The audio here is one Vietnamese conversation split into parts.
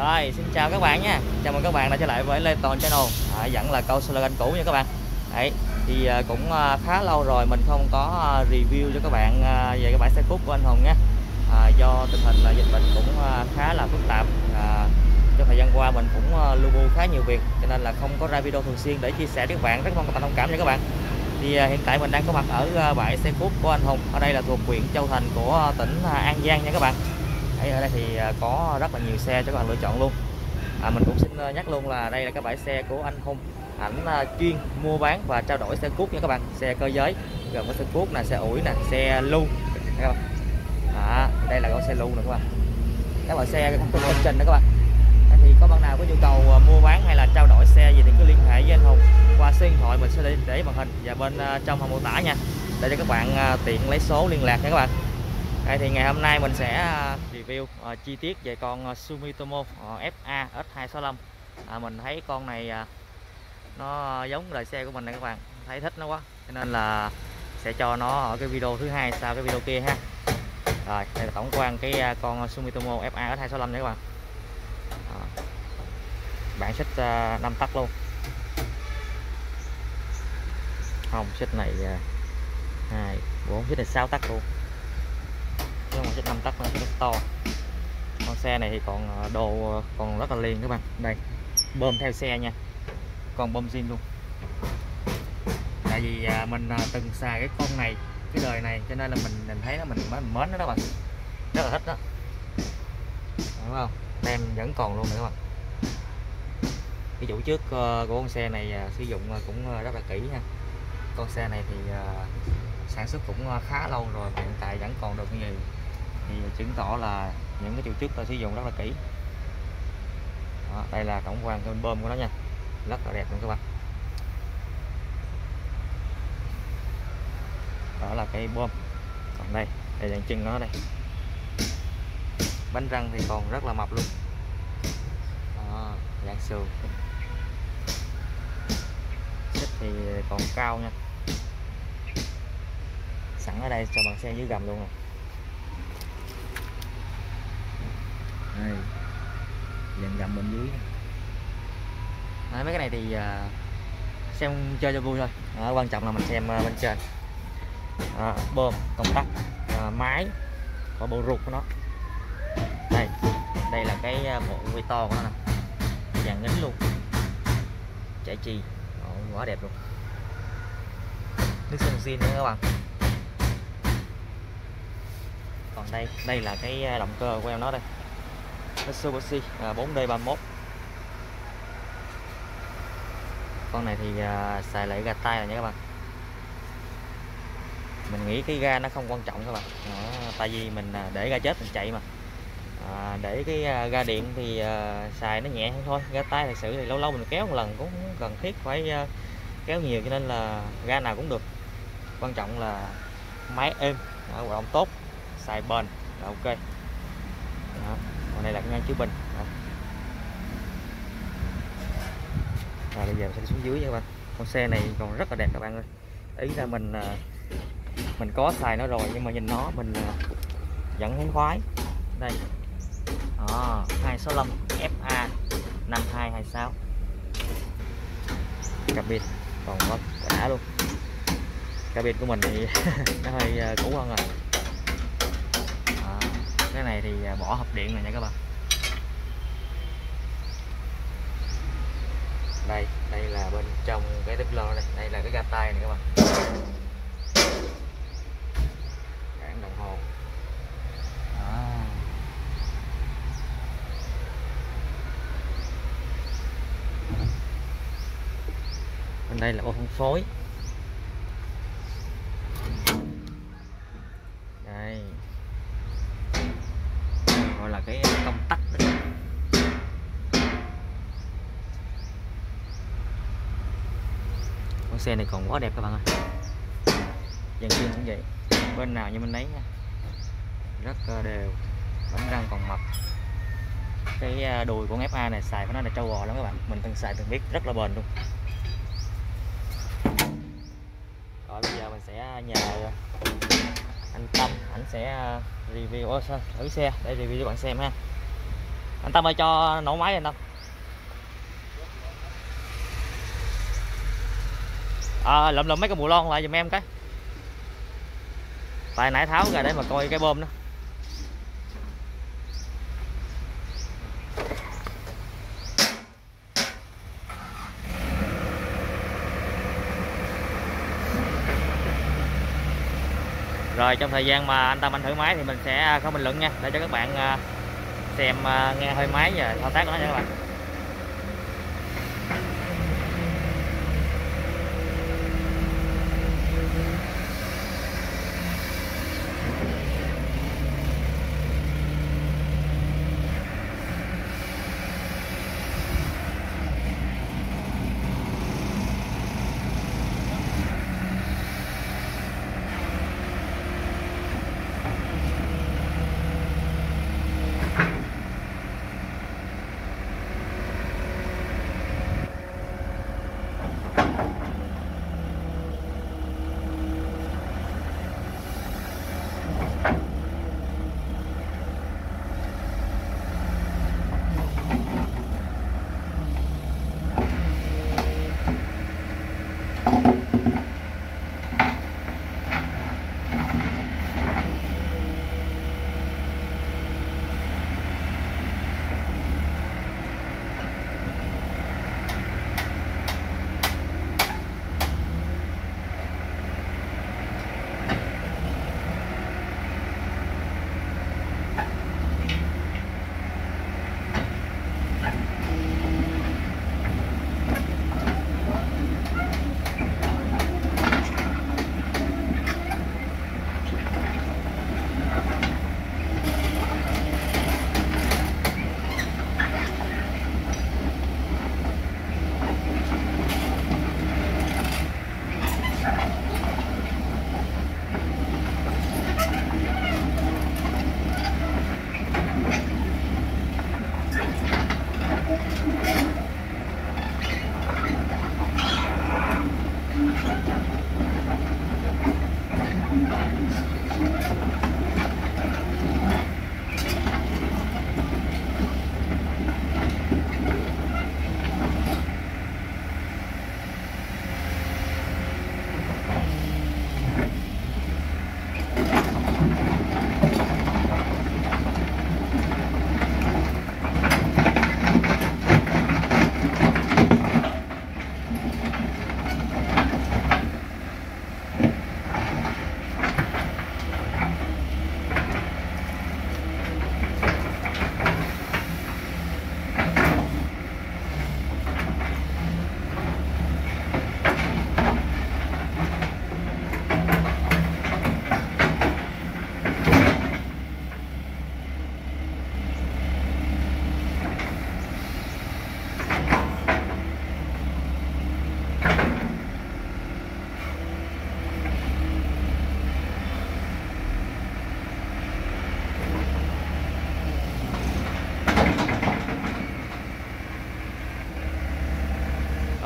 Rồi, xin chào các bạn nha. Chào mừng các bạn đã trở lại với Lê Toàn Channel. À, vẫn là câu slogan cũ nha các bạn. Đấy, thì à, cũng à, khá lâu rồi mình không có à, review cho các bạn à, về cái bãi xe cút của anh Hùng nha. À, do tình hình là dịch bệnh cũng à, khá là phức tạp. À, trong thời gian qua mình cũng à, lưu bu khá nhiều việc cho nên là không có ra video thường xuyên để chia sẻ với các bạn. Rất mong các bạn thông cảm nha các bạn. Thì à, hiện tại mình đang có mặt ở à, bãi xe cút của anh Hùng. Ở đây là thuộc huyện Châu Thành của à, tỉnh à, An Giang nha các bạn thấy ở đây thì à, có rất là nhiều xe cho các bạn lựa chọn luôn. À, mình cũng xin ờ, nhắc luôn là đây là cái bãi xe của anh Hùng. Ảnh à, chuyên mua bán và trao đổi xe cuốc nha các bạn. Xe cơ giới gồm có xe cuốc nè xe ủi nè xe lưu. Các bạn. À, đây là có xe lưu nè các bạn. Các loại xe công trình đó các bạn. À, thì có bạn nào có nhu cầu à, mua bán hay là trao đổi xe gì thì cứ liên hệ với anh Hùng qua số điện thoại mình sẽ để, để màn hình và bên trong phần mô tả nha. Để cho các bạn tiện lấy số liên lạc nha các bạn đây thì ngày hôm nay mình sẽ à, review uh, chi tiết về con à, Sumitomo uh, FA S265 à, mình thấy con này uh, nó giống đời xe của mình nè các bạn. Thấy thích nó quá cho nên là sẽ cho nó ở cái video thứ hai sau cái video kia ha. Rồi đây là tổng quan cái à, con Sumitomo FA S265 nha các bạn. À, bản xích à, 5 tắc luôn. Không xích này à, hai bốn xích này 6 tắc luôn nhưng mà chiếc 5 tấc nó rất to. Con xe này thì còn à, đồ à, còn rất là liền các bạn. Đây, bơm theo xe nha. Còn bơm zin luôn. Tại vì à, mình từng xài cái con này, cái đời này, cho nên là mình nhìn thấy nó mình mới mến nó đó bạn. Rất là thích đó. Đúng không? Tem vẫn còn luôn nữa các bạn. Cái chủ trước của con xe này sử dụng cũng rất là kỹ nha. Con xe này thì sản xuất cũng khá lâu rồi, hiện tại vẫn còn được như vậy thì chứng tỏ là những cái chiều trước ta sử dụng rất là kỹ. Đó, đây là tổng quan cái bơm của nó nha. Rất là đẹp luôn các bạn. Đó là cái bơm. Còn đây đây là chân nó đây. Bánh răng thì còn rất là mập luôn. Đó, dạng sườn. Xích thì còn cao nha. Sẵn ở đây cho bằng xe dưới gầm luôn rồi đây dàn gầm bên dưới Đấy, mấy cái này thì à, xem chơi cho vui thôi. Đó, quan trọng là mình xem à, bên trên. À, bơm công tắc à, máy và bộ ruột của nó. Đây đây là cái à, bộ quy to của nó nè. Dàn nín luôn. Chạy chi. Đó, quá đẹp luôn. Nước sơn xin nữa các bạn. Còn đây đây là cái động cơ của em nó đây. Mitsubishi à, 4D31 con này thì à, xài lại ga tay rồi nha các bạn. Mình nghĩ cái ga nó không quan trọng các bạn. Đó, tại vì mình à, để ga chết mình chạy mà. À, để cái à, ga điện thì à, xài nó nhẹ hơn thôi. Ga tay thật sự thì lâu lâu mình kéo một lần cũng cần thiết phải à, kéo nhiều cho nên là ga nào cũng được. Quan trọng là máy êm à, hoạt động tốt xài bền là ok. Đó còn đây là cái ngang chứa bình. Và bây giờ mình sẽ đi xuống dưới nha các bạn. Con xe này còn rất là đẹp các bạn ơi. Ý là mình à, mình có xài nó rồi nhưng mà nhìn nó mình à, vẫn thấy khoái. Đây. À, 265 FA 5226 cabin còn có cả luôn. Cabin của mình thì nó hơi à, cũ hơn rồi này thì à, bỏ hộp điện này nha các bạn. Đây đây là bên trong cái túp lô đây đây là cái ga tay này các bạn. Cản đồng hồ. Đó. bên đây là ô phân phối đây gọi là cái công tắc đó. con xe này còn quá đẹp các bạn ơi. Dàn kim cũng vậy. Bên nào như bên đấy nha. Rất ờ, đều. Bánh răng còn mập. Cái ờ, đùi của FA này xài của nó là trâu bò lắm các bạn. Mình từng xài từng biết rất là bền luôn. Rồi bây giờ mình sẽ ờ, nhờ anh Tâm anh sẽ review ô, thử xe để review cho bạn xem ha. Anh Tâm ơi cho nổ máy anh Tâm. Ờ, à, lụm lụm mấy cái mùa lon lại giùm em cái. Tại nãy tháo ra để mà coi cái bơm đó. Rồi trong thời gian mà anh Tâm anh thử máy thì mình sẽ không bình luận nha. Để cho các bạn à, xem à, nghe hơi máy và thao tác của nó nha các bạn.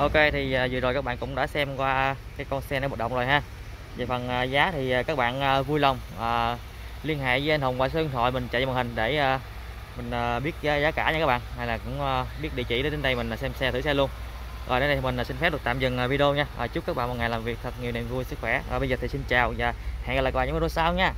Ok thì à, vừa rồi các bạn cũng đã xem qua cái con xe này một động rồi ha. Về phần à, giá thì à, các bạn vui lòng à, liên hệ với anh Hùng qua số điện thoại mình chạy trên màn hình để à, mình à, biết giá, giá cả nha các bạn. Hay là cũng à, biết địa chỉ để đến đây mình xem xe thử xe luôn. Rồi đến đây mình xin phép được tạm dừng video nha. À, chúc các bạn một ngày làm việc thật nhiều niềm vui sức khỏe. Rồi bây giờ thì xin chào và hẹn gặp lại các bạn những video sau nha.